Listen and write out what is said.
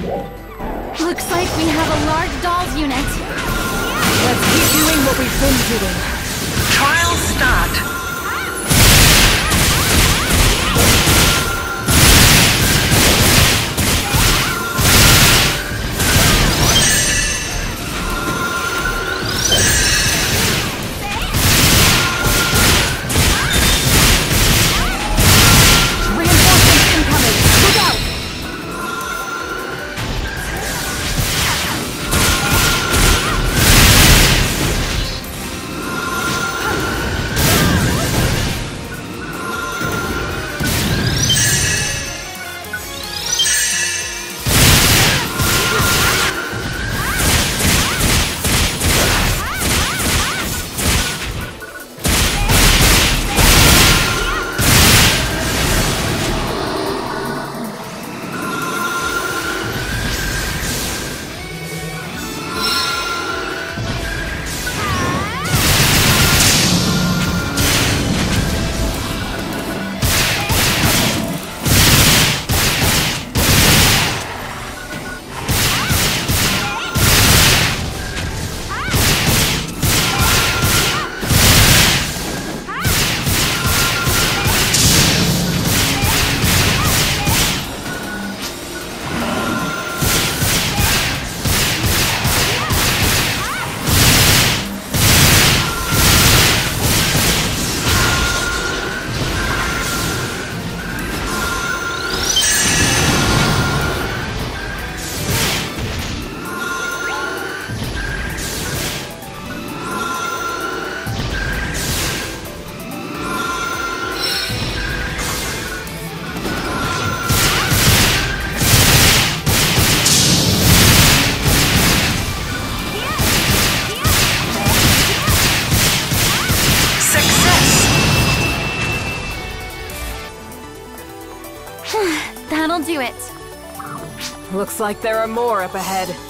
Looks like we have a large dolls unit. Let's keep doing what we've been doing. Trial start. That'll do it. Looks like there are more up ahead.